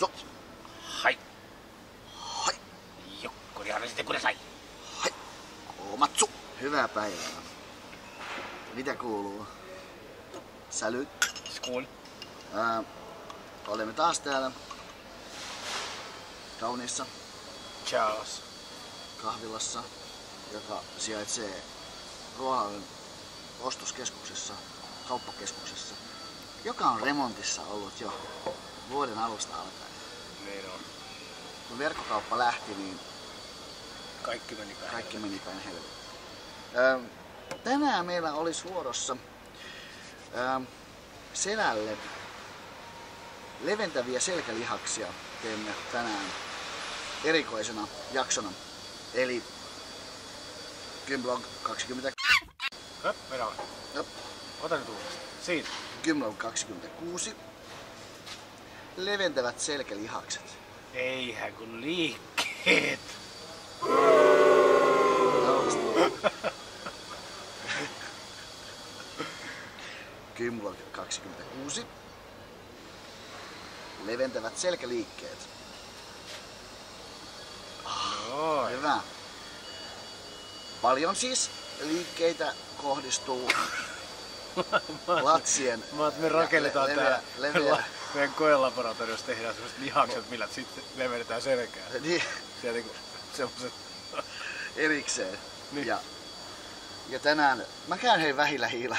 Komatsu. Hai. Hai. Jokkuri aina sitten kun sai. Hai. Komatsu. Hyvää päivää. Mitä kuuluu? Salut. Skål. Ää, olemme taas täällä kauniissa Chaos. kahvilassa, joka sijaitsee Ruohonen ostoskeskuksessa, kauppakeskuksessa, joka on remontissa ollut jo vuoden alusta alkaen. Niin on. Kun verkkokauppa lähti, niin Kaikki meni päin. kaikki meni päin helvettiin. Tänään meillä olisi vuorossa selälle leventäviä selkälihaksia teemme tänään erikoisena jaksona. Eli Gymblog 20, Höp. Ota nyt uudestaan. Siitä. Gymblog 26. Leventävät selkälihakset. Eihän kun liikkeet. Gymblog 26. Leventävät selkäliikkeet. Noin. Hyvä. Paljon siis liikkeitä kohdistuu latsien. Mä me rakennetaan leveä- täällä leveä- meidän koelaboratoriossa tehdään semmoset lihakset, millä sitten levennetään selkää. Niin, Sieltä niinku semmoset... erikseen. Niin. Ja, ja tänään, mä käyn hei vähillä hiillä.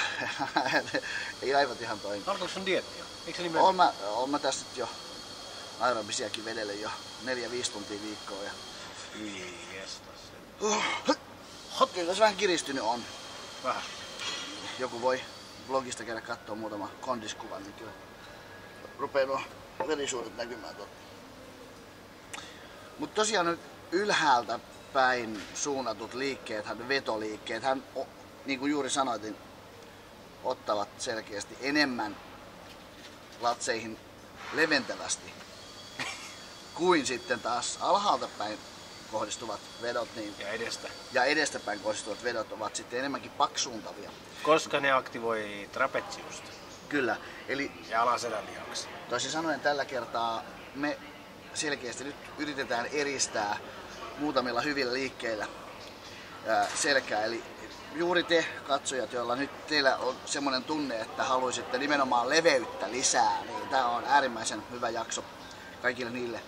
Ei aivot ihan toimi. Alkoiko sun dietti jo? Eikö se nimen? Oon mä, oon mä tässä nyt jo aerobisiakin vedelle jo 4-5 tuntia viikkoa. Ja... Jestas. Hot, kyllä tässä vähän kiristynyt on. Vähän. Joku voi blogista käydä katsoa muutama kondiskuvan, niin kyllä rupeaa nuo verisuonet näkymään tuolta. Mutta tosiaan nyt ylhäältä päin suunnatut liikkeet, vetoliikkeet, hän, niin kuin juuri sanoit, niin ottavat selkeästi enemmän latseihin leventävästi kuin sitten taas alhaalta päin kohdistuvat vedot niin, Ja edestä. ja edestäpäin kohdistuvat vedot ovat sitten enemmänkin paksuuntavia. Koska ne aktivoi trapetsiusta Kyllä, eli ja alaselän lihaksi. toisin sanoen tällä kertaa me selkeästi nyt yritetään eristää muutamilla hyvillä liikkeillä ää, selkää. Eli juuri te katsojat, joilla nyt teillä on semmoinen tunne, että haluaisitte nimenomaan leveyttä lisää, niin tämä on äärimmäisen hyvä jakso kaikille niille.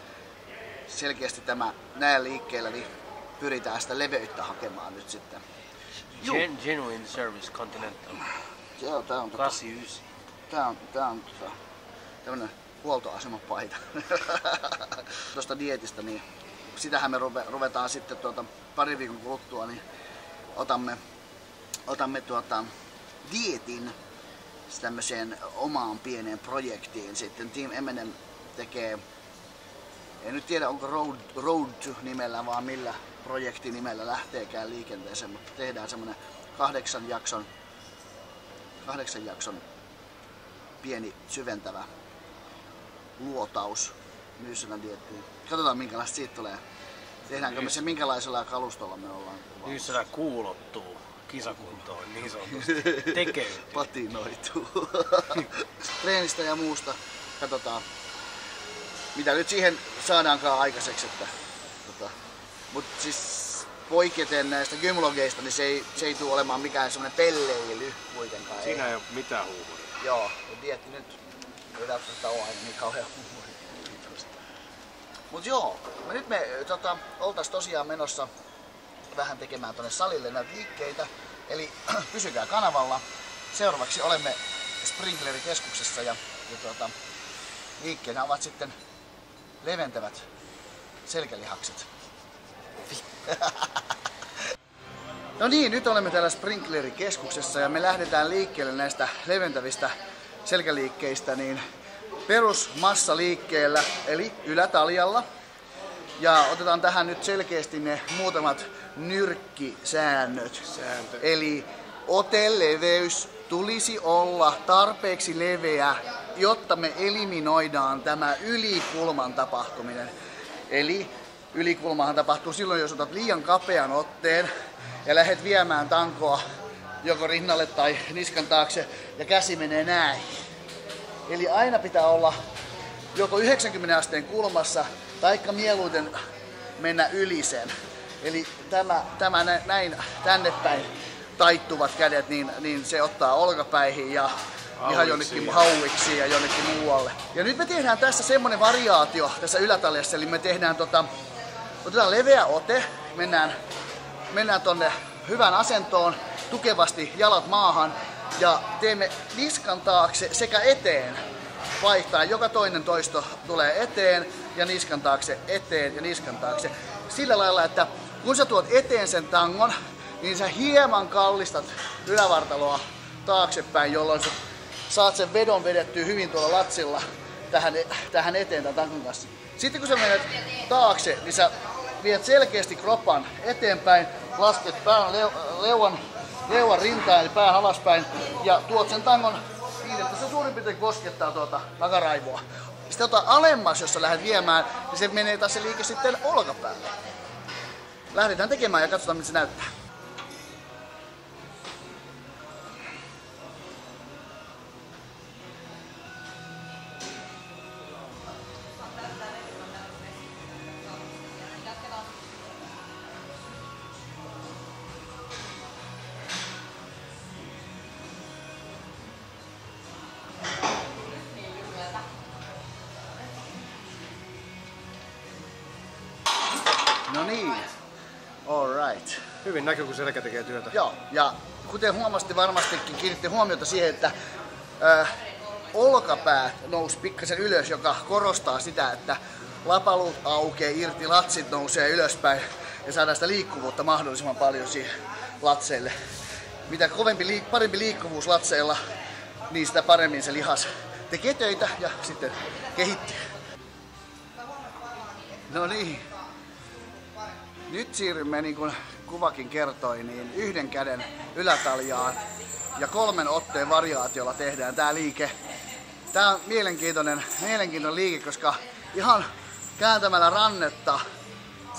Selkeästi tämä näillä liikkeillä niin pyritään sitä leveyttä hakemaan nyt sitten. Gen- Genuine Service Continental. Joo, tää on tota, 89. Tää on, tää on tota, tämmönen huoltoasemapaita. Tuosta dietistä, niin sitähän me ruve, ruvetaan sitten tuota, pari viikon kuluttua, niin otamme, otamme tuota, dietin tämmöiseen omaan pieneen projektiin. Sitten Team Eminem tekee, en nyt tiedä onko Road, Road to nimellä vaan millä projektinimellä lähteekään liikenteeseen, mutta tehdään semmonen kahdeksan jakson, kahdeksan jakson pieni syventävä luotaus Nyysselän diettiin. Katsotaan minkälaista siitä tulee. Tehdäänkö me se minkälaisella kalustolla me ollaan kuvaamassa? Nyysselä kuulottuu kisakuntoon niin sanotusti. Tekeytyy. patinoituu. Treenistä ja muusta katsotaan, mitä nyt siihen saadaankaan aikaiseksi. Että, tota, Mutta siis poiketen näistä gymlogeista, niin se ei, se ei tule olemaan mikään semmoinen pelleily kuitenkaan. ei. Siinä ei ole mitään huumoria. Joo, ja dietti nyt välttämättä ole aina niin kauhean. Mut joo, me nyt me tota, oltais tosiaan menossa vähän tekemään tonne salille näitä liikkeitä. Eli pysykää kanavalla. Seuraavaksi olemme Sprinklerikeskuksessa ja, ja tuota, liikkeenä ovat sitten leventävät selkälihakset. No niin, nyt olemme täällä Sprinklerikeskuksessa ja me lähdetään liikkeelle näistä leventävistä selkäliikkeistä niin perusmassaliikkeellä eli ylätaljalla. Ja otetaan tähän nyt selkeästi ne muutamat nyrkkisäännöt. Sääntö. Eli oteleveys tulisi olla tarpeeksi leveä, jotta me eliminoidaan tämä ylikulman tapahtuminen. Eli ylikulmahan tapahtuu silloin, jos otat liian kapean otteen ja lähdet viemään tankoa joko rinnalle tai niskan taakse ja käsi menee näin. Eli aina pitää olla joko 90 asteen kulmassa, taikka mieluiten mennä yli sen. Eli tämä, tämä näin tänne päin taittuvat kädet, niin, niin se ottaa olkapäihin ja Hauiksi ihan jonnekin hauiksi ja jonnekin muualle. Ja nyt me tehdään tässä semmonen variaatio tässä ylätaljassa, eli me tehdään tota, otetaan leveä ote, mennään, mennään tonne hyvään asentoon, tukevasti jalat maahan ja teemme niskan taakse sekä eteen vaihtaa. Joka toinen toisto tulee eteen ja niskan taakse, eteen ja niskan taakse. Sillä lailla, että kun sä tuot eteen sen tangon, niin sä hieman kallistat ylävartaloa taaksepäin, jolloin sä saat sen vedon vedettyä hyvin tuolla latsilla tähän, tähän eteen tämän tangon kanssa. Sitten kun sä menet taakse, niin sä viet selkeästi kroppan eteenpäin, lasket pään leuan, leuan rintaan eli pään alaspäin ja tuot sen tangon niin, että se suurin piirtein koskettaa tuota takaraivoa. Sitten ota alemmas, jos sä lähdet viemään, niin se menee taas se liike sitten olkapäälle. Lähdetään tekemään ja katsotaan, miltä se näyttää. Right. Hyvin näkyy, kun selkä tekee työtä. Joo, ja kuten huomasitte varmastikin, kiinnitte huomiota siihen, että äh, olkapäät nousi pikkasen ylös, joka korostaa sitä, että lapalut aukeaa irti, latsit nousee ylöspäin ja saadaan sitä liikkuvuutta mahdollisimman paljon siihen latseille. Mitä kovempi, liik- parempi liikkuvuus latseilla, niin sitä paremmin se lihas tekee töitä ja sitten kehittyy. No niin, nyt siirrymme, niin kuin kuvakin kertoi, niin yhden käden ylätaljaan ja kolmen otteen variaatiolla tehdään tämä liike. Tämä on mielenkiintoinen, mielenkiintoinen liike, koska ihan kääntämällä rannetta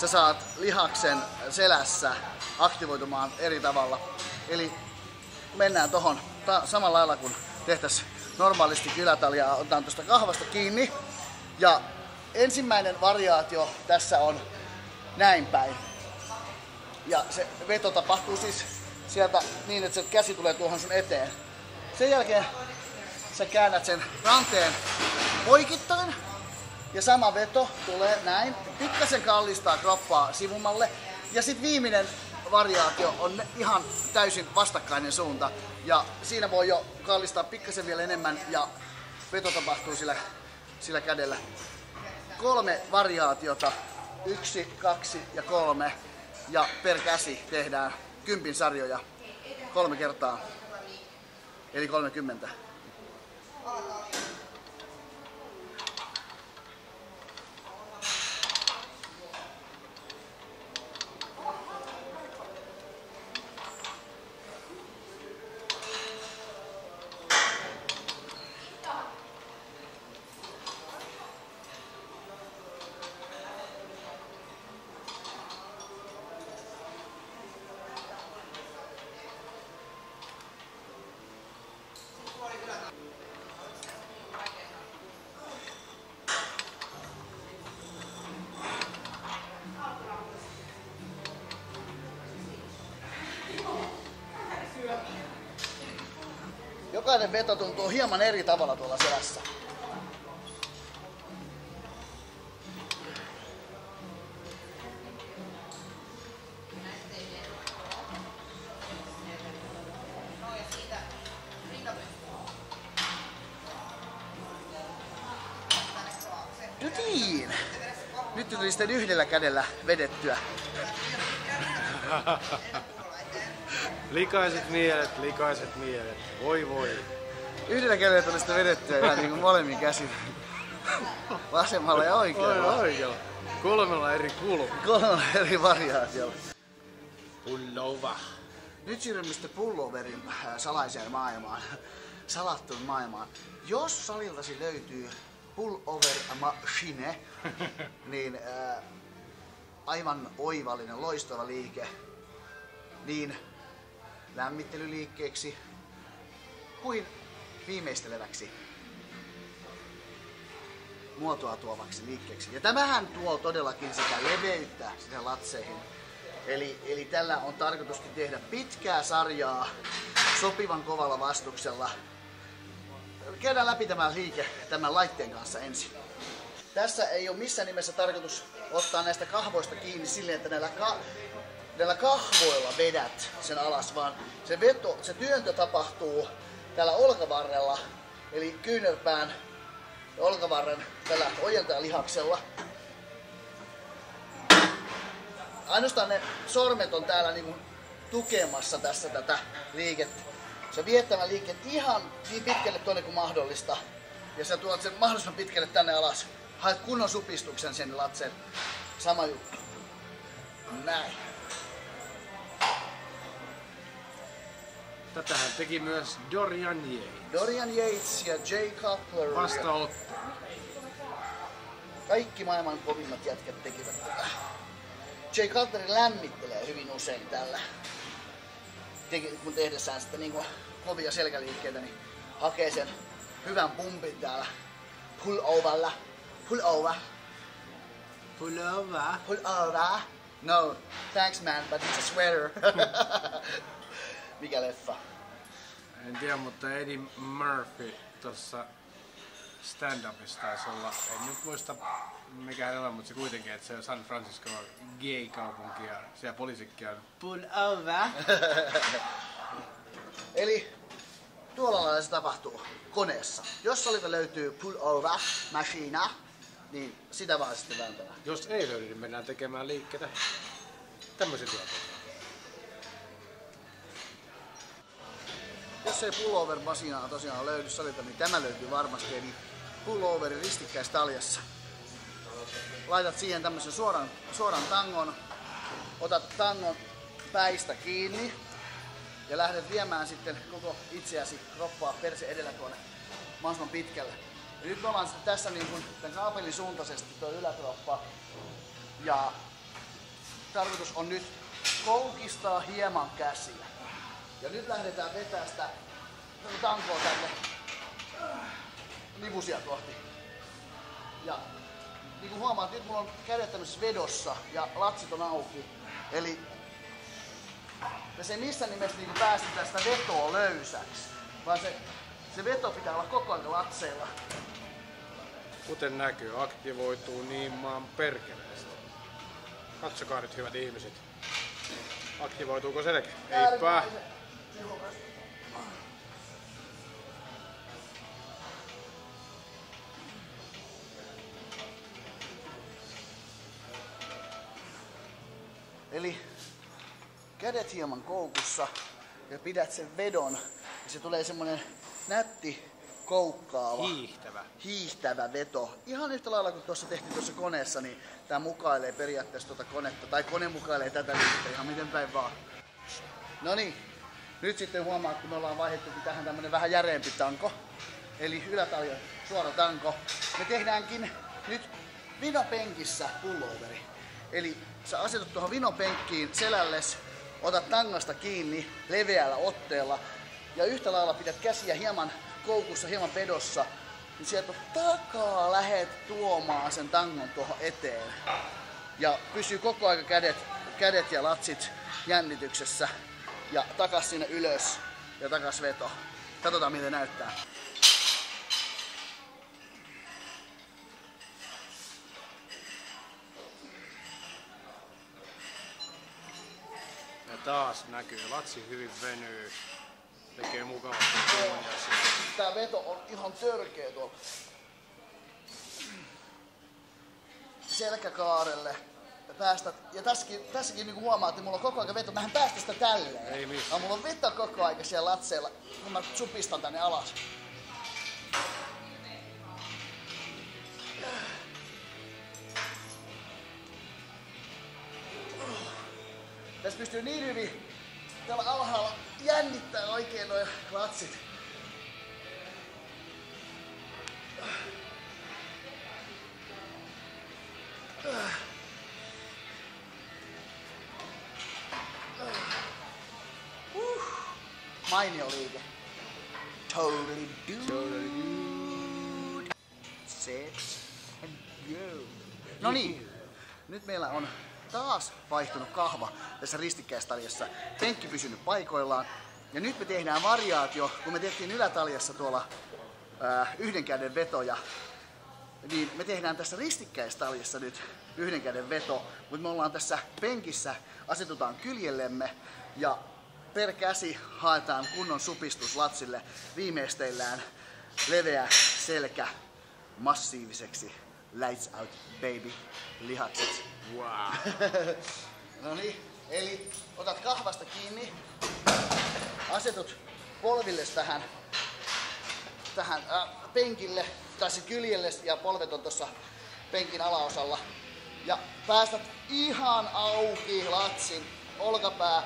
sä saat lihaksen selässä aktivoitumaan eri tavalla. Eli mennään tohon samalla lailla kuin tehtäisiin normaalisti ylätaljaa. Otetaan tuosta kahvasta kiinni. Ja ensimmäinen variaatio tässä on näin päin. Ja se veto tapahtuu siis sieltä niin, että se käsi tulee tuohon sun eteen. Sen jälkeen sä käännät sen ranteen poikittain ja sama veto tulee näin. Pikkasen kallistaa kroppaa sivumalle. Ja sitten viimeinen variaatio on ihan täysin vastakkainen suunta. Ja siinä voi jo kallistaa pikkasen vielä enemmän ja veto tapahtuu sillä, sillä kädellä. Kolme variaatiota yksi, kaksi ja kolme. Ja per käsi tehdään kympin sarjoja kolme kertaa. Eli 30. jokainen veto tuntuu hieman eri tavalla tuolla selässä. No niin. Nyt tuli sitten yhdellä kädellä vedettyä. Likaiset mielet, likaiset mielet. Voi voi. Yhdellä kädellä tuli sitä vedettyä ihan niin kuin molemmin käsin. Vasemmalla ja oikealla. Oi, oikealla. Kolmella eri kulmilla. Kolmella eri variaatiolla. Pullova. Nyt siirrymme sitten pulloverin äh, salaiseen maailmaan. Salattuun maailmaan. Jos saliltasi löytyy pullover machine, niin äh, aivan oivallinen, loistava liike. Niin lämmittelyliikkeeksi kuin viimeisteleväksi. muotoa tuovaksi liikkeeksi. Ja tämähän tuo todellakin sitä leveyttä sinne latseihin. Eli, eli tällä on tarkoituskin tehdä pitkää sarjaa sopivan kovalla vastuksella. Käydään läpi tämä liike tämän laitteen kanssa ensin. Tässä ei ole missään nimessä tarkoitus ottaa näistä kahvoista kiinni silleen, että näillä, ka- näillä kahvoilla vedät sen alas, vaan se, veto, se työntö tapahtuu tällä olkavarrella, eli kyynärpään ja olkavarren tällä ojentajalihaksella. Ainoastaan ne sormet on täällä niinku tukemassa tässä tätä liikettä. Sä viet tämän liikkeen ihan niin pitkälle tuonne kuin mahdollista. Ja sä tuot sen mahdollisimman pitkälle tänne alas. Haet kunnon supistuksen sen latsen. Sama juttu. Näin. Tätähän teki myös Dorian Yates. Dorian Yates ja Jay Cutler. Vastaanotto. Kaikki maailman kovimmat jätkät tekivät tätä. Jay Cutler lämmittelee hyvin usein tällä. Teki, kun tehdessään sitten niin kovia selkäliikkeitä, niin hakee sen hyvän pumpin täällä pull overlla. Pull over. Pull over. Pull over. No, thanks man, but it's a sweater. Mikä leffa? En tiedä, mutta Eddie Murphy tuossa stand-upissa taisi olla, en nyt muista mikä hänellä on, mutta se kuitenkin, että se on San Francisco gay-kaupunki ja siellä poliisikki on pull over. Eli tuolla lailla se tapahtuu koneessa. Jos solilta löytyy pull over machine, niin sitä vaan sitten vääntämään. Jos ei löydy, niin mennään tekemään liikkeitä tämmöisiä tilanteita. Jos ei pullover masinaa tosiaan löydy salilta, niin tämä löytyy varmasti. Eli pulloveri ristikkäistaljassa. Laitat siihen tämmöisen suoran, suoran tangon, otat tangon päistä kiinni ja lähdet viemään sitten koko itseäsi kroppaa perse edellä tuonne mahdollisimman pitkälle. Ja nyt me ollaan sitten tässä niin kuin tämän kaapelin suuntaisesti tuo yläkroppa. Ja tarkoitus on nyt koukistaa hieman käsiä. Ja nyt lähdetään vetää sitä tankoa tänne livusia kohti. Ja niin kuin huomaat, nyt mulla on kädet tämmöisessä vedossa ja latsit on auki. Eli me se missään nimessä niin päästä tästä vetoa löysäksi, vaan se, se veto pitää olla koko ajan latseilla. Kuten näkyy, aktivoituu niin maan perkeleesti. Katsokaa nyt hyvät ihmiset. Aktivoituuko selkä? Eipä. Äärimmäisen Eli kädet hieman koukussa ja pidät sen vedon ja se tulee semmonen nätti koukkaava Hiihtävä. hiihtävä veto. Ihan yhtä lailla kuin tuossa tehtiin tuossa koneessa, niin tämä mukailee periaatteessa tuota konetta, tai kone mukailee tätä liikettä ihan miten päin vaan. No niin, nyt sitten huomaat, kun me ollaan vaihdettu tähän tämmönen vähän järeempi tanko, eli ylätalja suora tanko. Me tehdäänkin nyt vinopenkissä pulloveri. Eli sä asetut tuohon vinopenkkiin selälles, otat tangasta kiinni leveällä otteella ja yhtä lailla pidät käsiä hieman koukussa, hieman pedossa, niin sieltä takaa lähet tuomaan sen tangon tuohon eteen. Ja pysyy koko aika kädet, kädet ja latsit jännityksessä. Ja takas sinne ylös ja takas veto. Katsotaan miten näyttää. Taas näkyy, latsi hyvin venyy. Tekee mukavasti siellä. Tää veto on ihan törkeä tuolla. Selkäkaarelle. Päästä, ja tässäkin, tässäkin niinku huomaat, että mulla on koko ajan veto. Mähän päästä sitä tälleen. Ei missään. Mulla on veto koko ajan siellä latseilla, kun mä supistan tänne alas. Tässä pystyy niin hyvin täällä alhaalla jännittää oikein noin latsit. Mainio liike. Totally dude. Six, No niin, nyt meillä on taas vaihtunut kahva tässä ristikkäistaljassa. Penkki pysynyt paikoillaan. Ja nyt me tehdään variaatio, kun me tehtiin ylätaljassa tuolla ää, yhden käden vetoja, niin me tehdään tässä ristikkäistaljassa nyt yhden käden veto, mutta me ollaan tässä penkissä, asetutaan kyljellemme ja per käsi haetaan kunnon supistus latsille viimeisteillään leveä selkä massiiviseksi lights out baby lihakset. Wow. no niin, eli otat kahvasta kiinni, asetut polville tähän, tähän äh, penkille, tai siis kyljelle ja polvet on tuossa penkin alaosalla. Ja päästät ihan auki latsin, olkapää,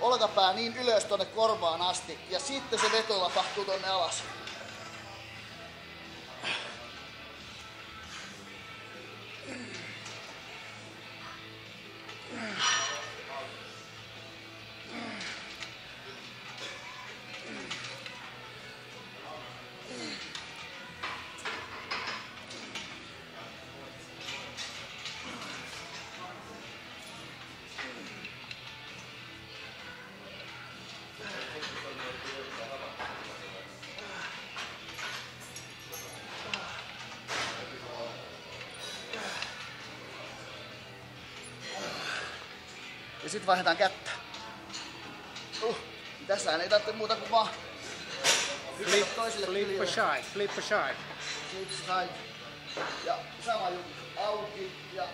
olkapää niin ylös tonne korvaan asti. Ja sitten se veto tapahtuu tonne alas. Ja sitten vaihdetaan kättä. Uh, tässä ei tarvitse muuta kuin vaan hypätä toiselle Flip a shy, flip a shy. Flip side. Ja sama juttu. Auki ja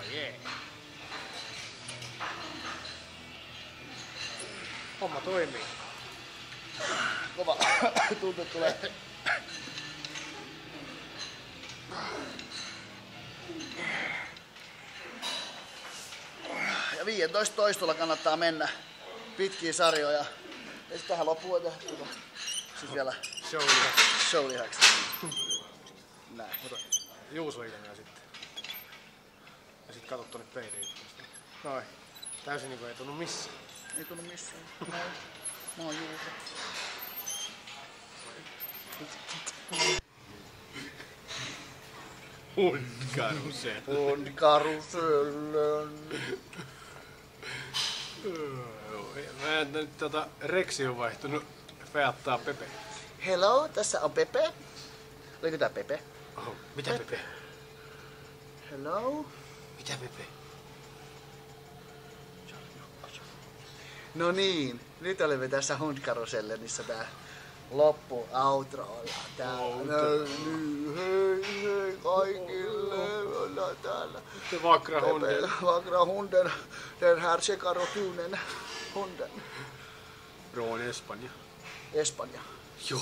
Oh yeah. Homma toimii. kova tuntu tulee. Ja 15 toistolla kannattaa mennä pitkiä sarjoja. Ja sitten tähän loppuun tehdä tuota. Siis vielä Show lihas. show-lihaksi. Näin. Ota Juuso ilmiö sitten. Ja sit katot tonne peiliin. Noin. Täysin niinku ei tunnu missään. Ei tunnu missään. Näin. Mä oon Juuso. Hunkaruse. On karusellen. Mä en nyt tota Reksi on vaihtunut Feattaa Pepe. Hello, tässä on Pepe. Oliko tää Pepe? Oho, mitä Pepe? Hello? Mitä Pepe? No niin, nyt olemme tässä Hundkarusellenissa tää loppu outro ollaan täällä. No niin, hei hei kaikille, ollaan täällä. Se vakra hundi. Pepe, Vagra hunden, den här sekarotunen hunden. Roon Espanja. Espanja. Joo.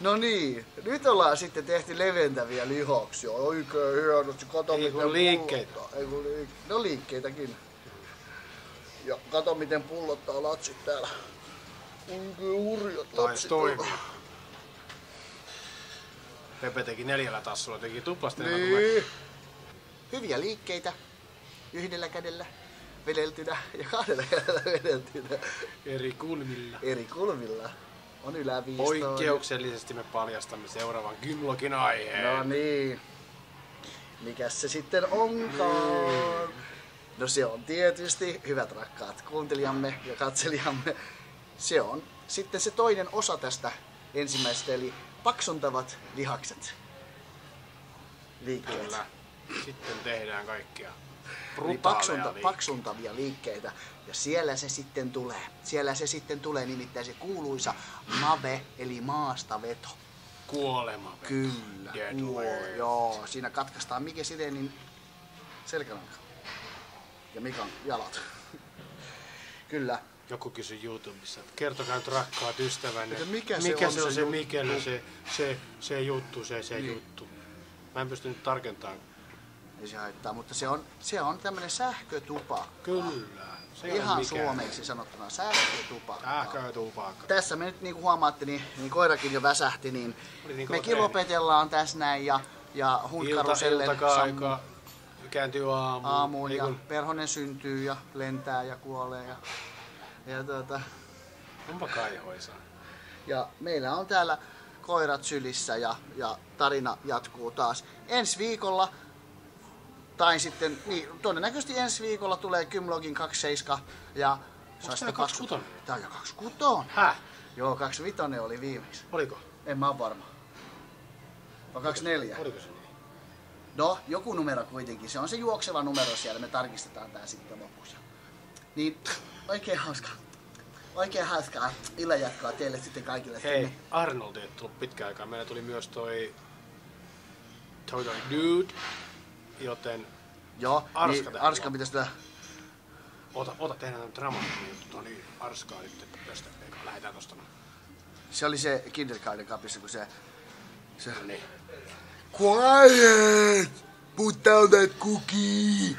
No niin, nyt ollaan sitten tehty leventäviä lihoksia. Oikein hienosti. Kato Ei kun liikkeitä. Ei kun liik... No liikkeitäkin. Ja kato miten pullottaa latsit täällä. Oikein hurjat latsit. toimia. Pepe teki neljällä tassulla, teki tuplasti. Niin. Hyviä liikkeitä. Yhdellä kädellä vedeltynä ja kahdella kädellä vedeltynä. eri kulmilla. Eri kulmilla. On yläviisto. Poikkeuksellisesti me paljastamme seuraavan Gymlogin aiheen. No niin. Mikäs se sitten onkaan? No se on tietysti, hyvät rakkaat kuuntelijamme ja katselijamme, se on sitten se toinen osa tästä ensimmäisestä, eli paksuntavat lihakset. Liikkeet. Kyllä. Sitten tehdään kaikkia brutaaleja paksunta, liikkeitä. paksuntavia liikkeitä. Ja siellä se sitten tulee. Siellä se sitten tulee nimittäin se kuuluisa mave, eli maastaveto. Kuolema. Kyllä. Dead joo, siinä katkaistaan Mike Sidenin selkäranka. Ja Mikan jalat. Kyllä. Joku kysyi YouTubessa, että kertokaa nyt rakkaat ystävänne, Että mikä se mikä on se, se on se? Mikellä, se, se, se juttu, se, se Niin. juttu. Mä en pysty nyt tarkentamaan. Ei se haittaa, mutta se on, se on tämmönen sähkötupa. Kyllä, Se Ihan suomeksi sanottuna sähkötupakka. Sähkötupakka. Tässä me nyt niin kuin huomaatte, niin, niin koirakin jo väsähti, niin niin mekin treeni. lopetellaan tässä näin ja, ja Ilta, hunkkaruselle iltakaika, kääntyy aamuun. aamuun ja kun- perhonen syntyy ja lentää ja kuolee. Ja, ja, tuota, Onpa kaihoisa. ja meillä on täällä koirat sylissä ja, ja tarina jatkuu taas. Ensi viikolla, tai sitten, niin todennäköisesti ensi viikolla tulee Kymlogin 27 ja se on tää sitten 26? Tää on jo 26. Häh? Joo, 25 oli viimeksi. Oliko? En mä oo varma. Vai 24? Oliko se niin? No, joku numero kuitenkin. Se on se juokseva numero siellä. Me tarkistetaan tää sitten lopussa. Niin, oikein hauskaa. Oikein hauskaa illanjatkoa teille sitten kaikille. Hei, sinne. Arnold ei tullut pitkään aikaa. Meillä tuli myös toi Toy Dude, joten Joo, Arska niin, Arska pitäisi tuoda ota, ota tehdään tämän dramaattinen juttu tuon niin Arskaa nyt tästä. Eikä lähdetään tosta. Se oli se Kindergarten kapissa, kun se... se No niin. Quiet! Put down that cookie!